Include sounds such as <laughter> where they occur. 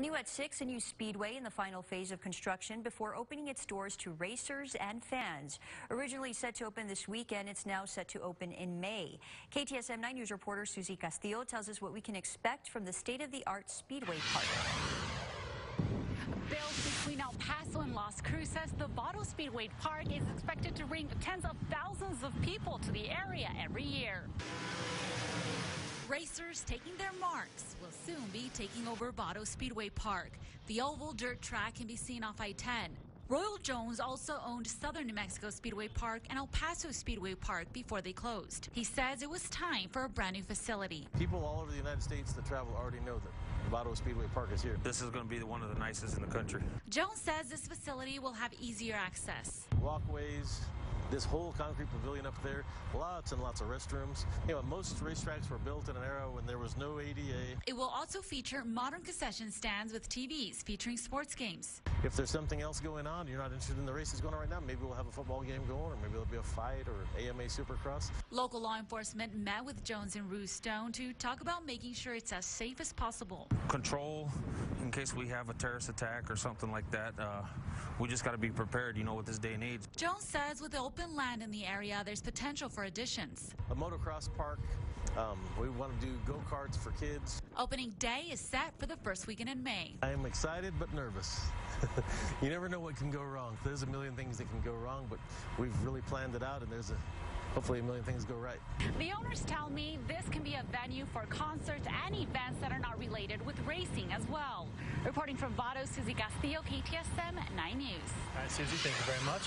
Well, new at 6, a new speedway in the final phase of construction before opening its doors to racers and fans. Originally set to open this weekend, it's now set to open in May. KTSM 9 News reporter Susie Castillo tells us what we can expect from the state-of-the-art speedway park. Built between El Paso and Las Cruces, the Vado Speedway Park is expected to bring tens of thousands of people to the area every year. Racers taking their marks will soon be taking over Vado Speedway Park. The oval dirt track can be seen off I-10. Royal Jones also owned Southern New Mexico Speedway Park and El Paso Speedway Park before they closed. He says it was time for a brand new facility. People all over the United States that travel already know that Vado Speedway Park is here. This is going to be one of the nicest in the country. Jones says this facility will have easier access. Walkways, this whole concrete pavilion up there, lots and lots of restrooms. You know, most racetracks were built in an era when there was no ADA. It will also feature modern concession stands with TVs featuring sports games. If there's something else going on, you're not interested in the races going on right now, maybe we'll have a football game going, or maybe there'll be a fight or AMA Supercross. Local law enforcement met with Jones and Ruth Stone to talk about making sure it's as safe as possible. Control in case we have a terrorist attack or something like that. Uh, we just got to be prepared, you know, with this day and age. Jones says with the open land in the area, there's potential for additions. A motocross park. Um, we want to do go-karts for kids. Opening day is set for the first weekend in May. I am excited but nervous. <laughs> you never know what can go wrong. There's a million things that can go wrong, but we've really planned it out, and there's a hopefully a million things go right. The owners tell me this can be a venue for concerts and events that are not related with racing as well. Reporting from Vado, Susie Castillo, KTSM 9 News. All right, Susie, thank you very much.